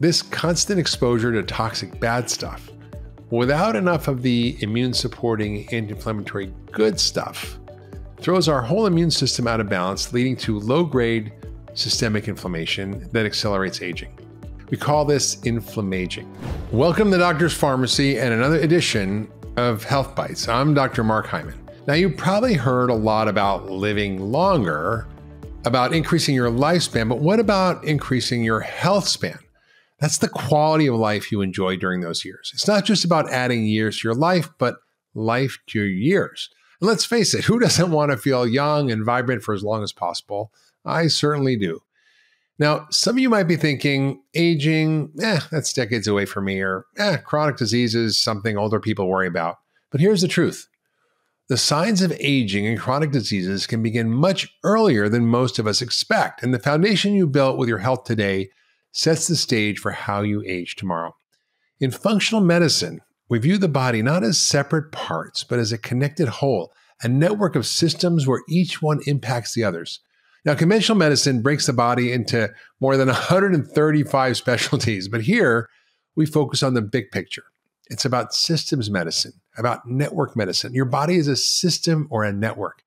This constant exposure to toxic bad stuff without enough of the immune supporting anti inflammatory good stuff throws our whole immune system out of balance, leading to low grade systemic inflammation that accelerates aging. We call this inflammaging. Welcome to Doctor's Farmacy and another edition of Health Bites. I'm Dr. Mark Hyman. Now, you probably heard a lot about living longer, about increasing your lifespan, but what about increasing your health span? That's the quality of life you enjoy during those years. It's not just about adding years to your life, but life to your years. And let's face it, who doesn't want to feel young and vibrant for as long as possible? I certainly do. Now, some of you might be thinking, aging, eh, that's decades away from me, or eh, chronic disease is something older people worry about. But here's the truth the signs of aging and chronic diseases can begin much earlier than most of us expect. And the foundation you built with your health today sets the stage for how you age tomorrow. In functional medicine, we view the body not as separate parts, but as a connected whole, a network of systems where each one impacts the others. Now, conventional medicine breaks the body into more than 135 specialties, but here we focus on the big picture. It's about systems medicine, about network medicine. Your body is a system or a network,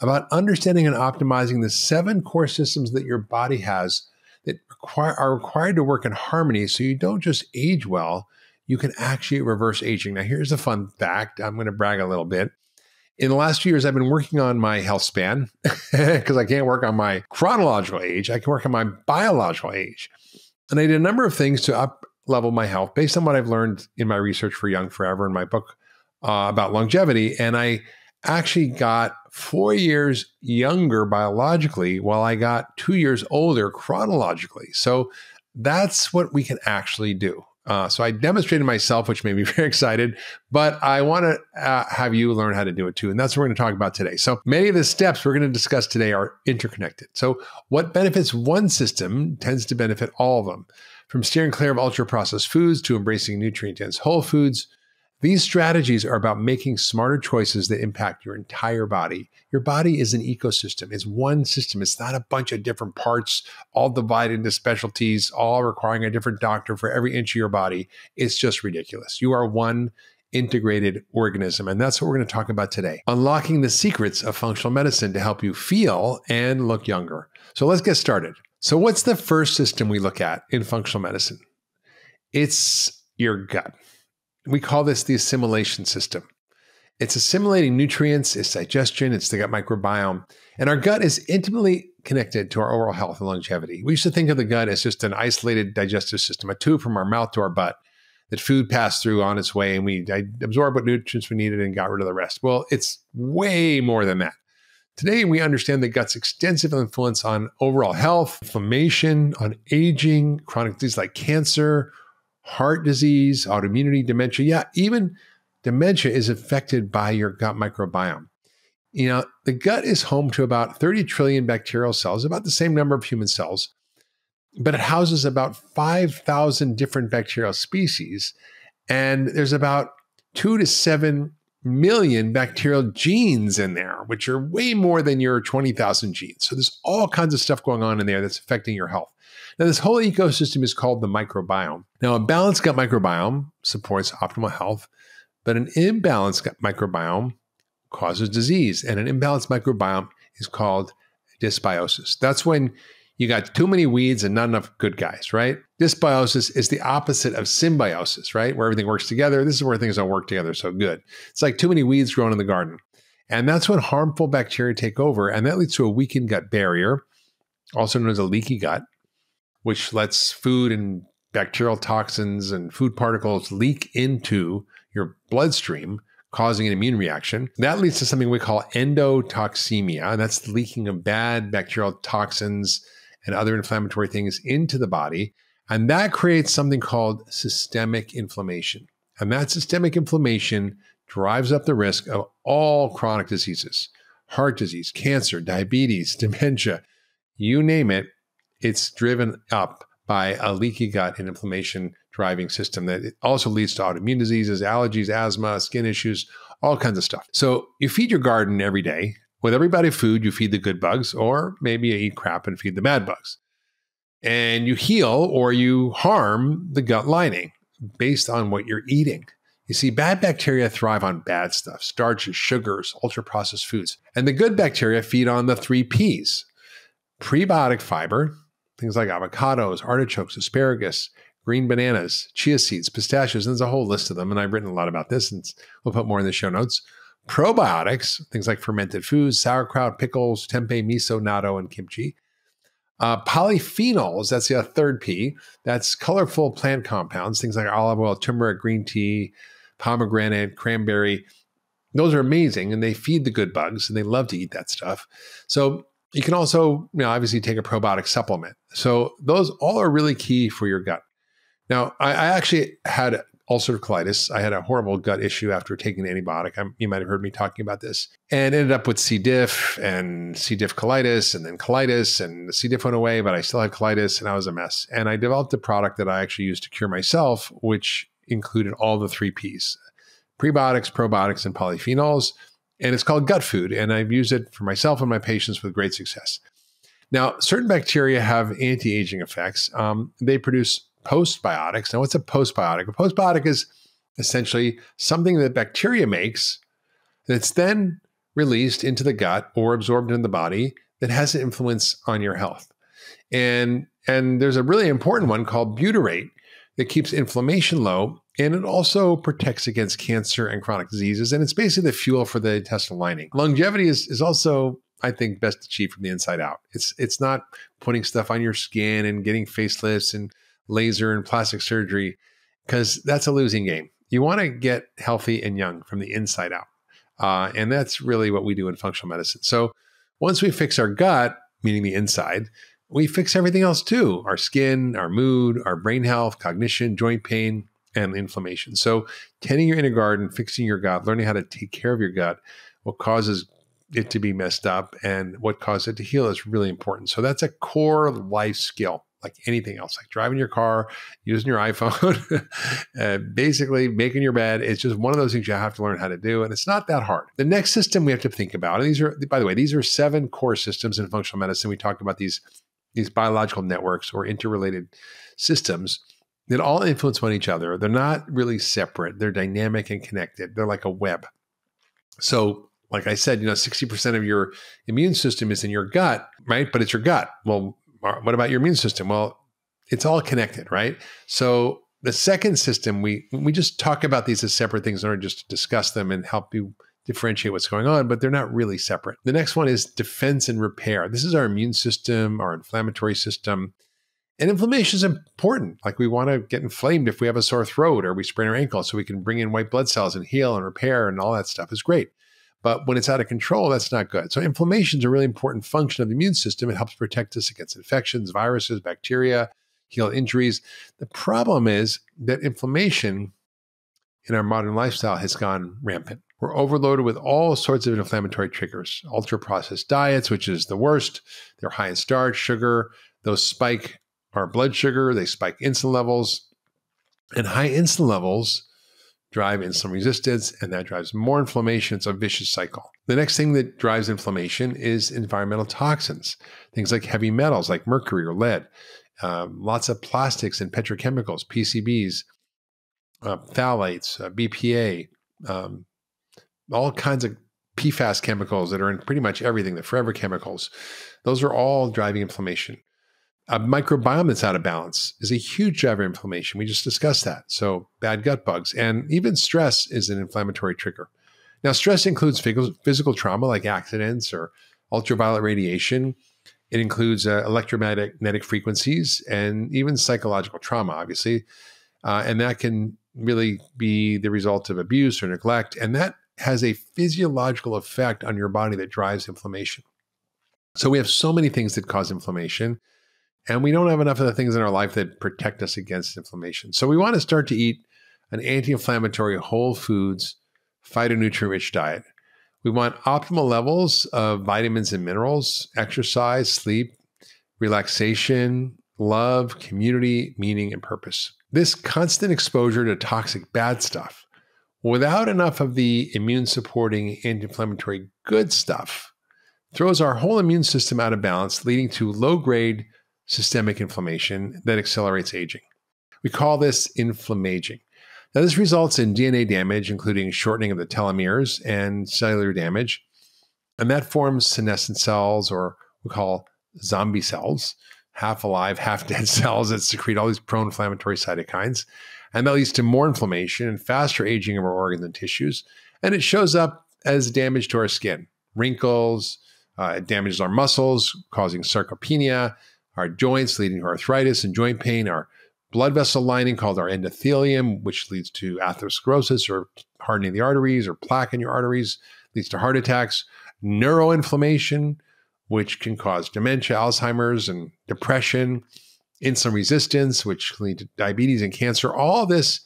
about understanding and optimizing the seven core systems that your body has that require, are required to work in harmony so you don't just age well, you can actually reverse aging. Now, here's a fun fact. I'm going to brag a little bit. In the last few years, I've been working on my health span because I can't work on my chronological age. I can work on my biological age. And I did a number of things to up level my health based on what I've learned in my research for Young Forever and my book uh, about longevity. And I actually got four years younger biologically while I got two years older chronologically. So that's what we can actually do. Uh, so I demonstrated myself, which made me very excited, but I want to uh, have you learn how to do it too. And that's what we're going to talk about today. So many of the steps we're going to discuss today are interconnected. So what benefits one system tends to benefit all of them. From steering clear of ultra processed foods to embracing nutrient dense whole foods, these strategies are about making smarter choices that impact your entire body. Your body is an ecosystem, it's one system. It's not a bunch of different parts, all divided into specialties, all requiring a different doctor for every inch of your body. It's just ridiculous. You are one integrated organism. And that's what we're going to talk about today unlocking the secrets of functional medicine to help you feel and look younger. So let's get started. So, what's the first system we look at in functional medicine? It's your gut. We call this the assimilation system. It's assimilating nutrients, it's digestion, it's the gut microbiome. And our gut is intimately connected to our overall health and longevity. We used to think of the gut as just an isolated digestive system, a tube from our mouth to our butt that food passed through on its way and we absorbed what nutrients we needed and got rid of the rest. Well, it's way more than that. Today, we understand the gut's extensive influence on overall health, inflammation, on aging, chronic disease like cancer, heart disease, autoimmunity, dementia. Yeah, even dementia is affected by your gut microbiome. You know, the gut is home to about 30 trillion bacterial cells, about the same number of human cells, but it houses about 5,000 different bacterial species. And there's about two to seven million bacterial genes in there, which are way more than your 20,000 genes. So there's all kinds of stuff going on in there that's affecting your health. Now, this whole ecosystem is called the microbiome. Now, a balanced gut microbiome supports optimal health, but an imbalanced gut microbiome causes disease. And an imbalanced microbiome is called dysbiosis. That's when you got too many weeds and not enough good guys, right? Dysbiosis is the opposite of symbiosis, right? Where everything works together. This is where things don't work together so good. It's like too many weeds growing in the garden. And that's when harmful bacteria take over, and that leads to a weakened gut barrier, also known as a leaky gut which lets food and bacterial toxins and food particles leak into your bloodstream, causing an immune reaction. That leads to something we call endotoxemia, and that's the leaking of bad bacterial toxins and other inflammatory things into the body. And that creates something called systemic inflammation. And that systemic inflammation drives up the risk of all chronic diseases heart disease, cancer, diabetes, dementia, you name it it's driven up by a leaky gut and inflammation driving system that also leads to autoimmune diseases, allergies, asthma, skin issues, all kinds of stuff. So you feed your garden every day. With every bite of food, you feed the good bugs, or maybe you eat crap and feed the bad bugs. and you heal or you harm the gut lining based on what you're eating. You see, bad bacteria thrive on bad stuff starches, sugars, ultra processed foods. And the good bacteria feed on the three P's prebiotic fiber, things like avocados, artichokes, asparagus, green bananas, chia seeds, pistachios. And there's a whole list of them. And I've written a lot about this, and we'll put more in the show notes. Probiotics, things like fermented foods, sauerkraut, pickles, tempeh, miso, natto, and kimchi. Uh, polyphenols, that's the third P. That's colorful plant compounds, things like olive oil, turmeric, green tea, pomegranate, cranberry. Those are amazing and they feed the good bugs and they love to eat that stuff. So you can also, you know, obviously take a probiotic supplement. So those all are really key for your gut. Now, I, I actually had ulcerative colitis. I had a horrible gut issue after taking an antibiotic. I'm, you might have heard me talking about this, and ended up with C. diff and C. diff colitis, and then colitis, and the C. diff went away, but I still had colitis, and I was a mess. And I developed a product that I actually used to cure myself, which included all the three P's: prebiotics, probiotics, and polyphenols. And it's called Gut Food, and I've used it for myself and my patients with great success. Now, certain bacteria have anti-aging effects. Um, they produce postbiotics. Now, what's a postbiotic? A postbiotic is essentially something that bacteria makes that's then released into the gut or absorbed into the body that has an influence on your health. And and there's a really important one called butyrate that keeps inflammation low and it also protects against cancer and chronic diseases. And it's basically the fuel for the intestinal lining. Longevity is, is also, I think, best achieved from the inside out. It's it's not putting stuff on your skin and getting facelifts and laser and plastic surgery because that's a losing game. You want to get healthy and young from the inside out. Uh, and that's really what we do in functional medicine. So once we fix our gut, meaning the inside, we fix everything else too our skin, our mood, our brain health, cognition, joint pain, and inflammation. So, tending your inner garden, fixing your gut, learning how to take care of your gut, what causes it to be messed up and what causes it to heal is really important. So, that's a core life skill like anything else, like driving your car, using your iPhone, uh, basically making your bed. It's just one of those things you have to learn how to do. And it's not that hard. The next system we have to think about, and these are, by the way, these are seven core systems in functional medicine. We talked about these, these biological networks or interrelated systems that all influence one each other. They're not really separate. They're dynamic and connected. They're like a web. So like I said, you know, 60% of your immune system is in your gut, right? But it's your gut. Well, uh, what about your immune system? Well, it's all connected, right? So the second system, we we just talk about these as separate things in order just to discuss them and help you differentiate what's going on, but they're not really separate. The next one is defense and repair. This is our immune system, our inflammatory system. And inflammation is important. Like we want to get inflamed if we have a sore throat or we sprain our ankle so we can bring in white blood cells and heal and repair and all that stuff is great. But when it's out of control, that's not good. So inflammation is a really important function of the immune system. It helps protect us against infections, viruses, bacteria, heal injuries. The problem is that inflammation in our modern lifestyle has gone rampant. We're overloaded with all sorts of inflammatory triggers, ultra processed diets, which is the worst. They're high in starch, sugar. Those spike our blood sugar, they spike insulin levels. And high insulin levels drive insulin resistance, and that drives more inflammation. It's a vicious cycle. The next thing that drives inflammation is environmental toxins, things like heavy metals like mercury or lead, um, lots of plastics and petrochemicals, PCBs, uh, phthalates, uh, BPA, um, all kinds of PFAS chemicals that are in pretty much everything, the forever chemicals. Those are all driving inflammation a microbiome that's out of balance is a huge driver of inflammation. We just discussed that. So, bad gut bugs and even stress is an inflammatory trigger. Now, stress includes physical trauma like accidents or ultraviolet radiation. It includes uh, electromagnetic frequencies and even psychological trauma, obviously. Uh, and that can really be the result of abuse or neglect. And that has a physiological effect on your body that drives inflammation. So, we have so many things that cause inflammation. And we don't have enough of the things in our life that protect us against inflammation. So we want to start to eat an anti inflammatory, whole foods, phytonutrient rich diet. We want optimal levels of vitamins and minerals, exercise, sleep, relaxation, love, community, meaning, and purpose. This constant exposure to toxic bad stuff without enough of the immune supporting anti inflammatory good stuff throws our whole immune system out of balance, leading to low grade systemic inflammation that accelerates aging. We call this inflammaging. Now, this results in DNA damage, including shortening of the telomeres and cellular damage. And that forms senescent cells, or we call zombie cells, half alive, half dead cells that secrete all these pro inflammatory cytokines. And that leads to more inflammation and faster aging of our organs and tissues. And it shows up as damage to our skin, wrinkles, uh, it damages our muscles, causing sarcopenia, our joints, leading to arthritis and joint pain, our blood vessel lining called our endothelium, which leads to atherosclerosis or hardening the arteries or plaque in your arteries, leads to heart attacks, neuroinflammation, which can cause dementia, Alzheimer's, and depression, insulin resistance, which lead to diabetes and cancer. All this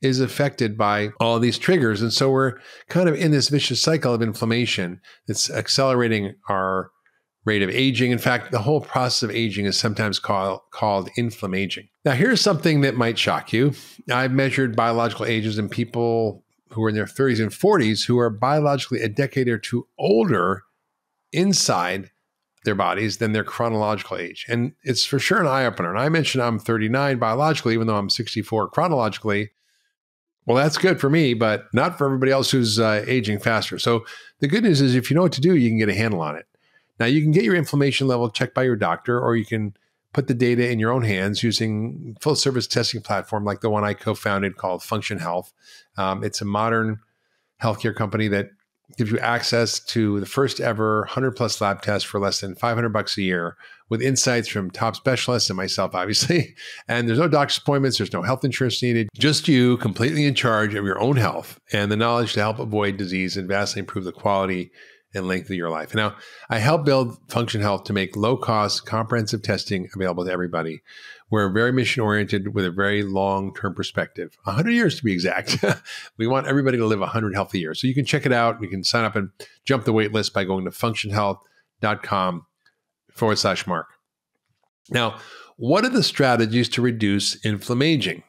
is affected by all these triggers. And so we're kind of in this vicious cycle of inflammation that's accelerating our rate of aging. In fact, the whole process of aging is sometimes called, called inflammaging. Now, here's something that might shock you. I've measured biological ages in people who are in their 30s and 40s who are biologically a decade or two older inside their bodies than their chronological age. And it's for sure an eye opener. And I mentioned I'm 39 biologically, even though I'm 64 chronologically. Well, that's good for me, but not for everybody else who's uh, aging faster. So the good news is if you know what to do, you can get a handle on it. Now, you can get your inflammation level checked by your doctor, or you can put the data in your own hands using full service testing platform like the one I co-founded called Function Health. Um, it's a modern healthcare company that gives you access to the first ever 100 plus lab test for less than 500 bucks a year with insights from top specialists and myself, obviously. And there's no doctor's appointments, there's no health insurance needed, just you completely in charge of your own health and the knowledge to help avoid disease and vastly improve the quality and length of your life. Now, I help build Function Health to make low cost, comprehensive testing available to everybody. We're very mission oriented with a very long term perspective 100 years to be exact. we want everybody to live 100 healthy years. So you can check it out. You can sign up and jump the wait list by going to functionhealth.com forward slash mark. Now, what are the strategies to reduce inflammaging?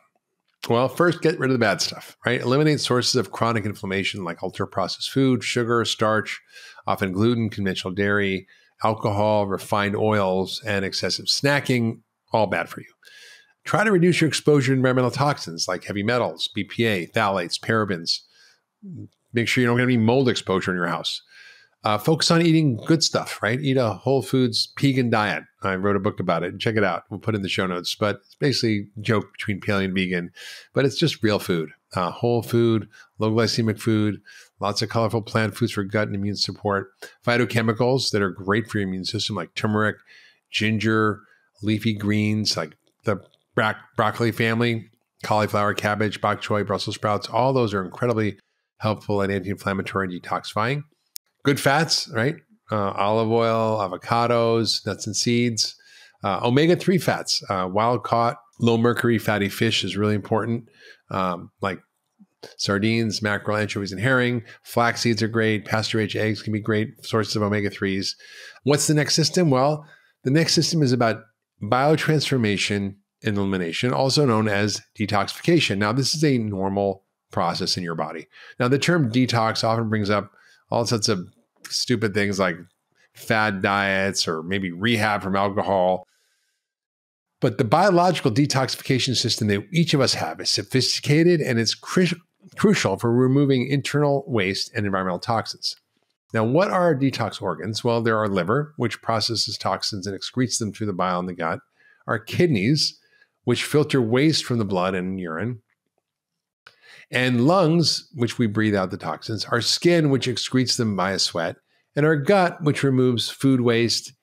Well, first, get rid of the bad stuff, right? Eliminate sources of chronic inflammation like ultra processed food, sugar, starch, often gluten, conventional dairy, alcohol, refined oils, and excessive snacking, all bad for you. Try to reduce your exposure to environmental toxins like heavy metals, BPA, phthalates, parabens. Make sure you don't get any mold exposure in your house. Uh, focus on eating good stuff, right? Eat a whole foods pegan diet. I wrote a book about it. Check it out. We'll put it in the show notes. But it's basically joke between paleo and vegan, but it's just real food, uh, whole food, low glycemic food, lots of colorful plant foods for gut and immune support, phytochemicals that are great for your immune system, like turmeric, ginger, leafy greens, like the bro- broccoli family, cauliflower, cabbage, bok choy, Brussels sprouts. All those are incredibly helpful and anti-inflammatory and detoxifying good fats, right? Uh, olive oil, avocados, nuts and seeds, uh, omega 3 fats, uh, wild caught, low mercury fatty fish is really important, um, like sardines, mackerel, anchovies, and herring. Flax seeds are great. Pasture aged eggs can be great sources of omega 3s. What's the next system? Well, the next system is about biotransformation and elimination, also known as detoxification. Now, this is a normal process in your body. Now, the term detox often brings up all sorts of stupid things like fad diets or maybe rehab from alcohol. But the biological detoxification system that each of us have is sophisticated and it's cru- crucial for removing internal waste and environmental toxins. Now, what are our detox organs? Well, there are liver, which processes toxins and excretes them through the bile in the gut, our kidneys, which filter waste from the blood and urine, and lungs, which we breathe out the toxins, our skin, which excretes them via sweat, and our gut, which removes food waste,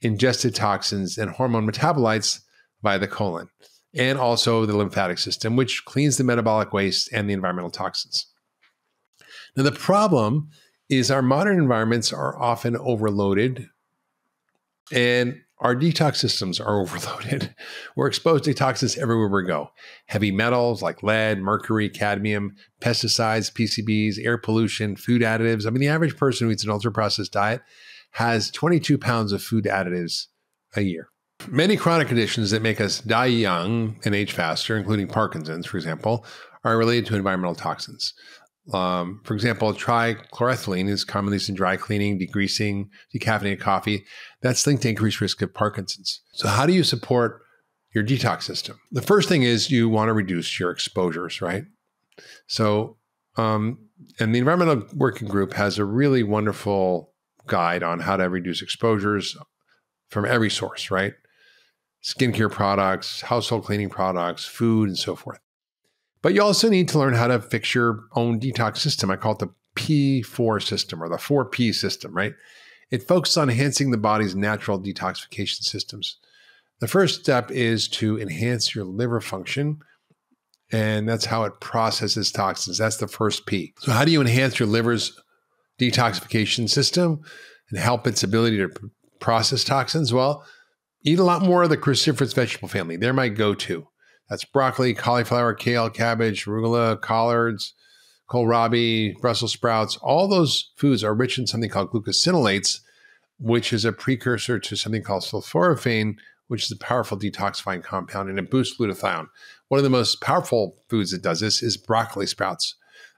ingested toxins, and hormone metabolites via the colon, and also the lymphatic system, which cleans the metabolic waste and the environmental toxins. Now, the problem is our modern environments are often overloaded and our detox systems are overloaded. We're exposed to toxins everywhere we go. Heavy metals like lead, mercury, cadmium, pesticides, PCBs, air pollution, food additives. I mean, the average person who eats an ultra processed diet has 22 pounds of food additives a year. Many chronic conditions that make us die young and age faster, including Parkinson's, for example, are related to environmental toxins. Um, for example, trichloroethylene is commonly used in dry cleaning, degreasing, decaffeinated coffee. That's linked to increased risk of Parkinson's. So, how do you support your detox system? The first thing is you want to reduce your exposures, right? So, um, and the Environmental Working Group has a really wonderful guide on how to reduce exposures from every source, right? Skincare products, household cleaning products, food, and so forth. But you also need to learn how to fix your own detox system. I call it the P4 system or the 4P system, right? It focuses on enhancing the body's natural detoxification systems. The first step is to enhance your liver function, and that's how it processes toxins. That's the first P. So, how do you enhance your liver's detoxification system and help its ability to process toxins? Well, eat a lot more of the cruciferous vegetable family. They're my go to. That's broccoli, cauliflower, kale, cabbage, arugula, collards, kohlrabi, Brussels sprouts. All those foods are rich in something called glucosinolates, which is a precursor to something called sulforaphane, which is a powerful detoxifying compound and it boosts glutathione. One of the most powerful foods that does this is broccoli sprouts.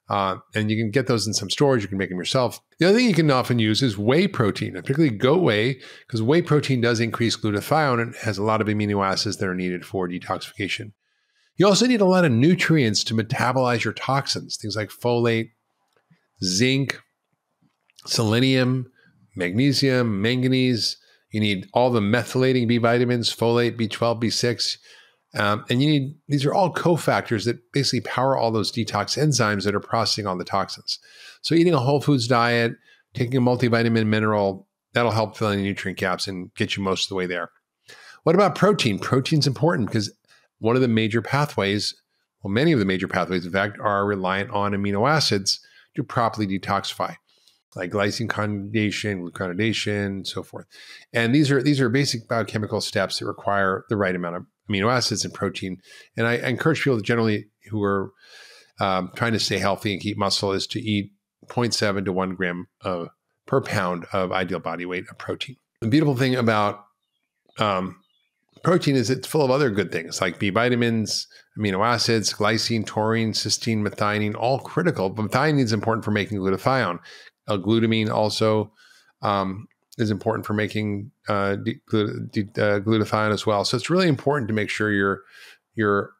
Uh, and you can get those in some stores. You can make them yourself. The other thing you can often use is whey protein, particularly goat whey, because whey protein does increase glutathione and has a lot of amino acids that are needed for detoxification. You also need a lot of nutrients to metabolize your toxins, things like folate, zinc, selenium, magnesium, manganese. You need all the methylating B vitamins, folate, B12, B6. Um, and you need these are all cofactors that basically power all those detox enzymes that are processing all the toxins. So eating a whole foods diet, taking a multivitamin mineral, that'll help fill any nutrient gaps and get you most of the way there. What about protein? Protein's important because one of the major pathways, well, many of the major pathways, in fact, are reliant on amino acids to properly detoxify, like glycine conjugation, glucuronidation, so forth. And these are these are basic biochemical steps that require the right amount of amino acids and protein. And I, encourage people generally who are um, trying to stay healthy and keep muscle is to eat 0.7 to 1 gram of, per pound of ideal body weight of protein. The beautiful thing about um, protein is it's full of other good things like B vitamins, amino acids, glycine, taurine, cysteine, methionine, all critical. But methionine is important for making glutathione. Uh, glutamine also um, is important for making uh, uh, glutathione as well. So it's really important to make sure you're you're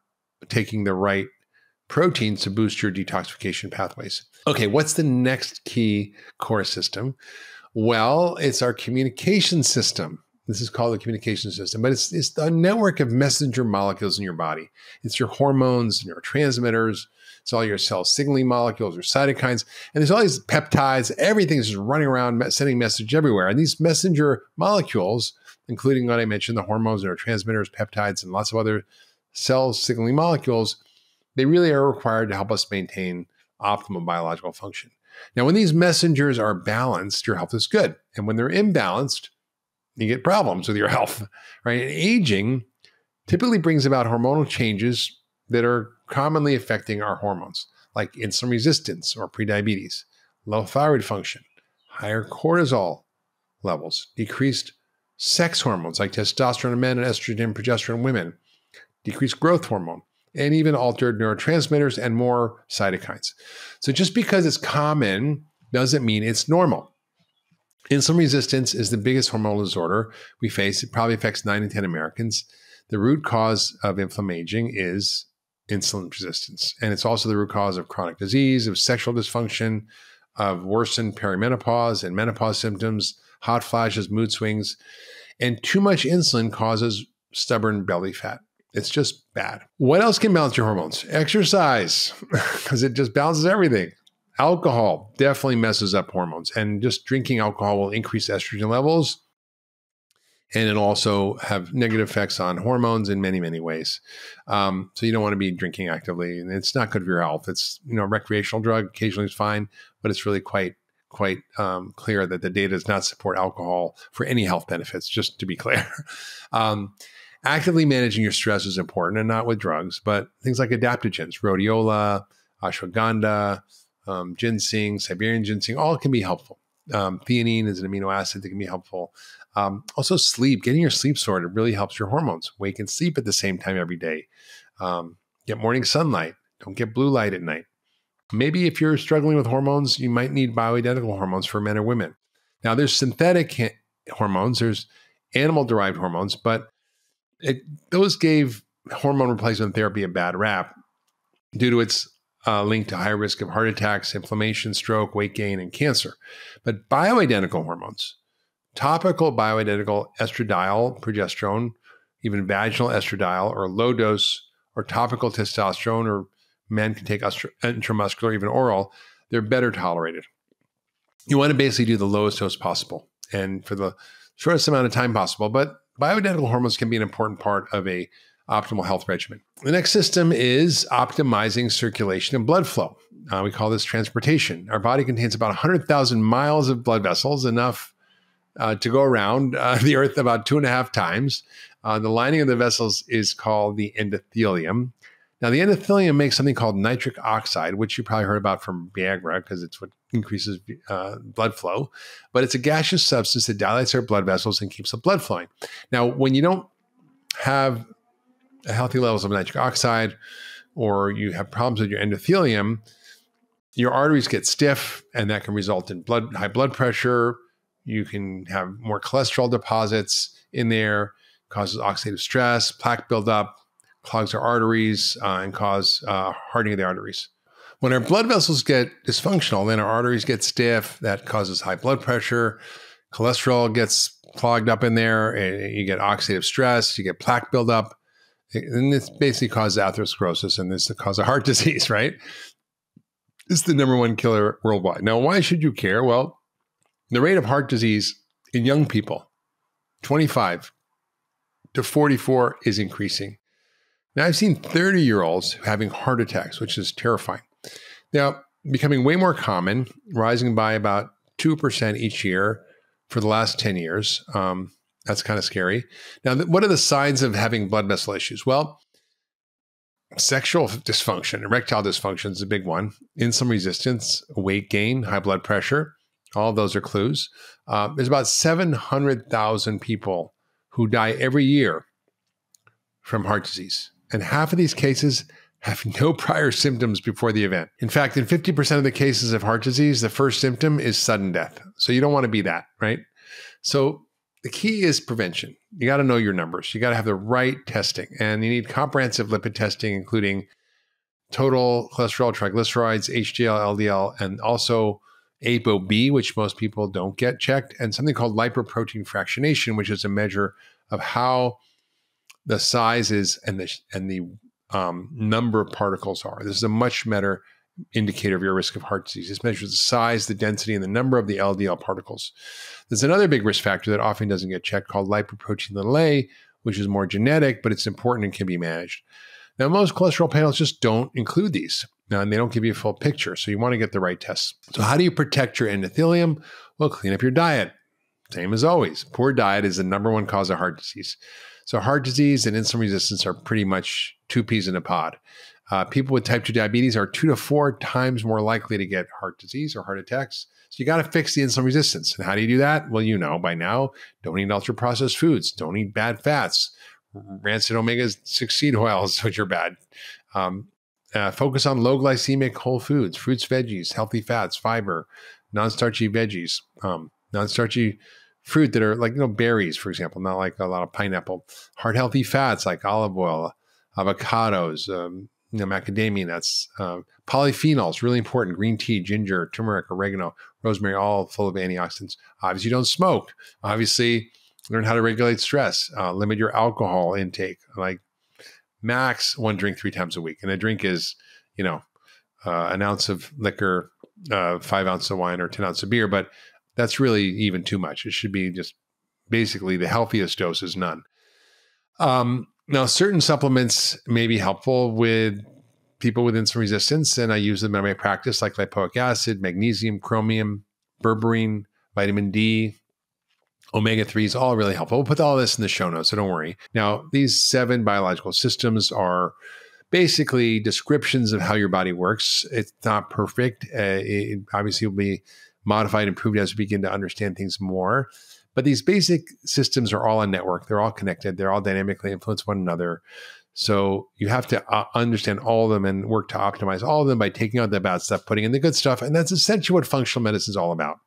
taking the right proteins to boost your detoxification pathways. Okay, what's the next key core system? Well, it's our communication system. This is called the communication system, but it's, it's the network of messenger molecules in your body. It's your hormones, neurotransmitters, it's all your cell signaling molecules or cytokines. And there's all these peptides. Everything's just running around sending message everywhere. And these messenger molecules, including what I mentioned, the hormones, neurotransmitters, peptides, and lots of other cell signaling molecules, they really are required to help us maintain optimal biological function. Now, when these messengers are balanced, your health is good. And when they're imbalanced, you get problems with your health, right? And aging typically brings about hormonal changes that are commonly affecting our hormones, like insulin resistance or prediabetes, low thyroid function, higher cortisol levels, decreased sex hormones like testosterone in men and estrogen and progesterone in women, decreased growth hormone, and even altered neurotransmitters and more cytokines. So just because it's common doesn't mean it's normal. Insulin resistance is the biggest hormonal disorder we face. It probably affects 9 in 10 Americans. The root cause of inflammation is insulin resistance. And it's also the root cause of chronic disease, of sexual dysfunction, of worsened perimenopause and menopause symptoms, hot flashes, mood swings. And too much insulin causes stubborn belly fat. It's just bad. What else can balance your hormones? Exercise, because it just balances everything. Alcohol definitely messes up hormones, and just drinking alcohol will increase estrogen levels and it'll also have negative effects on hormones in many many ways. Um, so you don't want to be drinking actively and it's not good for your health. It's you know a recreational drug occasionally is fine but it's really quite quite um, clear that the data does not support alcohol for any health benefits just to be clear. Um, actively managing your stress is important and not with drugs but things like adaptogens rhodiola ashwagandha um, ginseng siberian ginseng all can be helpful. Um, theanine is an amino acid that can be helpful. Um, also, sleep, getting your sleep sorted really helps your hormones. Wake and sleep at the same time every day. Um, get morning sunlight. Don't get blue light at night. Maybe if you're struggling with hormones, you might need bioidentical hormones for men or women. Now, there's synthetic hormones, there's animal derived hormones, but it, those gave hormone replacement therapy a bad rap due to its uh, link to high risk of heart attacks, inflammation, stroke, weight gain, and cancer. But bioidentical hormones, topical bioidentical estradiol, progesterone, even vaginal estradiol, or low dose or topical testosterone, or men can take intramuscular, even oral, they're better tolerated. You want to basically do the lowest dose possible and for the shortest amount of time possible. But bioidentical hormones can be an important part of a optimal health regimen. The next system is optimizing circulation and blood flow. Uh, we call this transportation. Our body contains about 100,000 miles of blood vessels, enough uh, to go around uh, the earth about two and a half times. Uh, the lining of the vessels is called the endothelium. Now, the endothelium makes something called nitric oxide, which you probably heard about from Viagra because it's what increases uh, blood flow. But it's a gaseous substance that dilates our blood vessels and keeps the blood flowing. Now, when you don't have healthy levels of nitric oxide or you have problems with your endothelium, your arteries get stiff and that can result in blood high blood pressure. You can have more cholesterol deposits in there, causes oxidative stress, plaque buildup, clogs our arteries, uh, and cause uh, hardening of the arteries. When our blood vessels get dysfunctional, then our arteries get stiff. That causes high blood pressure. Cholesterol gets clogged up in there, and you get oxidative stress. You get plaque buildup, and this basically causes atherosclerosis, and this causes heart disease. Right? This is the number one killer worldwide. Now, why should you care? Well, the rate of heart disease in young people, 25 to 44, is increasing. Now, I've seen 30 year olds having heart attacks, which is terrifying. Now, becoming way more common, rising by about 2% each year for the last 10 years. Um, that's kind of scary. Now, what are the signs of having blood vessel issues? Well, sexual dysfunction, erectile dysfunction is a big one, insulin resistance, weight gain, high blood pressure. All those are clues. Uh, there's about 700,000 people who die every year from heart disease. And half of these cases have no prior symptoms before the event. In fact, in 50% of the cases of heart disease, the first symptom is sudden death. So you don't want to be that, right? So the key is prevention. You got to know your numbers. You got to have the right testing, and you need comprehensive lipid testing, including total cholesterol, triglycerides, HDL, LDL, and also ApoB, which most people don't get checked, and something called lipoprotein fractionation, which is a measure of how the sizes and the and the um, number of particles are. This is a much better indicator of your risk of heart disease. This measures the size, the density, and the number of the LDL particles. There's another big risk factor that often doesn't get checked called lipoprotein A, which is more genetic, but it's important and can be managed. Now, most cholesterol panels just don't include these. Now, and they don't give you a full picture. So you want to get the right tests. So, how do you protect your endothelium? Well, clean up your diet. Same as always. Poor diet is the number one cause of heart disease. So, heart disease and insulin resistance are pretty much two peas in a pod. Uh, people with type 2 diabetes are two to four times more likely to get heart disease or heart attacks. So, you got to fix the insulin resistance. And how do you do that? Well, you know by now, don't eat ultra processed foods, don't eat bad fats, rancid omega 6 seed oils, which are bad. Um, uh, focus on low glycemic whole foods, fruits, veggies, healthy fats, fiber, non starchy veggies, um, non starchy fruit that are like you know berries, for example, not like a lot of pineapple. Heart healthy fats like olive oil, avocados, um, you know, macadamia nuts, um, polyphenols, really important. Green tea, ginger, turmeric, oregano, rosemary, all full of antioxidants. Obviously, don't smoke. Obviously, learn how to regulate stress. Uh, limit your alcohol intake, like max one drink three times a week. And a drink is, you know, uh, an ounce of liquor, uh, five ounces of wine, or ten ounces of beer. But that's really even too much. It should be just basically the healthiest dose is none. Um, now, certain supplements may be helpful with people with insulin resistance, and I use them in my practice, like lipoic acid, magnesium, chromium, berberine, vitamin D, omega 3s, all really helpful. We'll put all this in the show notes, so don't worry. Now, these seven biological systems are basically descriptions of how your body works. It's not perfect. Uh, it obviously will be modified, and improved as we begin to understand things more. But these basic systems are all on network. They're all connected. They're all dynamically influence one another. So you have to uh, understand all of them and work to optimize all of them by taking out the bad stuff, putting in the good stuff. And that's essentially what functional medicine is all about.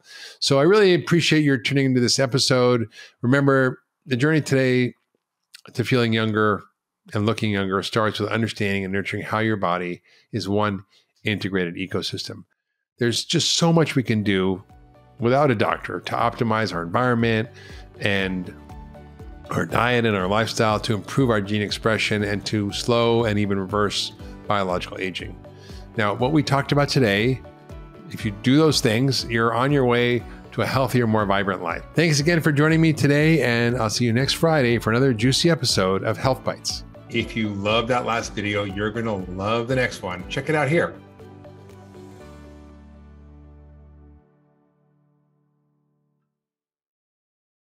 So I really appreciate your tuning into this episode. Remember, the journey today to feeling younger and looking younger starts with understanding and nurturing how your body is one integrated ecosystem. There's just so much we can do without a doctor to optimize our environment and our diet and our lifestyle to improve our gene expression and to slow and even reverse biological aging. Now, what we talked about today, if you do those things, you're on your way to a healthier, more vibrant life. Thanks again for joining me today, and I'll see you next Friday for another juicy episode of Health Bites. If you love that last video, you're going to love the next one. Check it out here.